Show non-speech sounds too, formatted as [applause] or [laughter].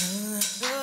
oh, [laughs]